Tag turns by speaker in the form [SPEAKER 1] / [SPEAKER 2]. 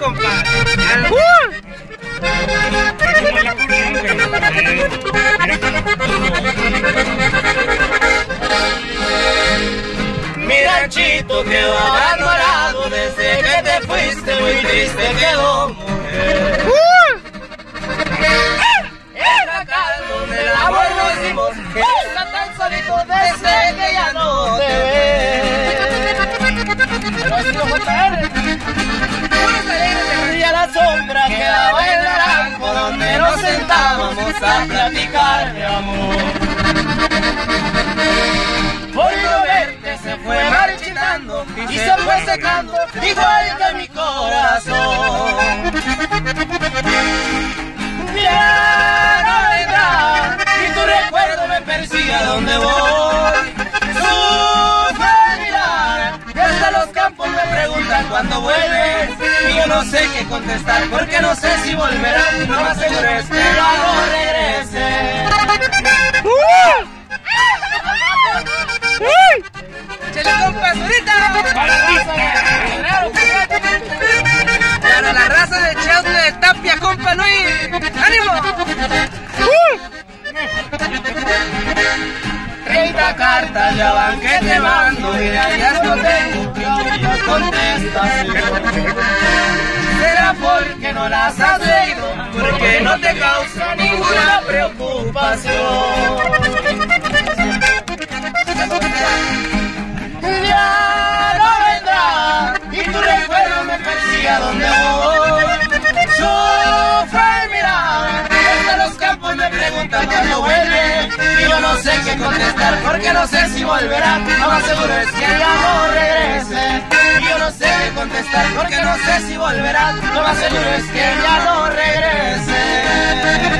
[SPEAKER 1] compa. Mi ranchito quedó abandonado desde que te fuiste, muy triste quedó mujer. Acá donde el amor nos dimos, está tan solito desde que ya no te ve. A platicar de amor. Por no verte se fue marchitando y se fue secando igual que mi corazón. Ya no y tu recuerdo me persigue a donde voy. Sufre mirar y hasta los campos me preguntan cuándo vuelves y yo no sé qué contestar porque no sé si volverás. No me asegures que ya de Tapia, compa Luis! ¡Ánimo! Treinta cartas ya van que te mando y ellas no tengo todavía contestación. Será porque no las has leído, porque no te causa ninguna preocupación. yo no sé qué contestar porque no sé si volverá. Lo más seguro es que ya no regrese. Y yo no sé qué contestar porque no sé si volverá. Lo más seguro es que ya no regrese.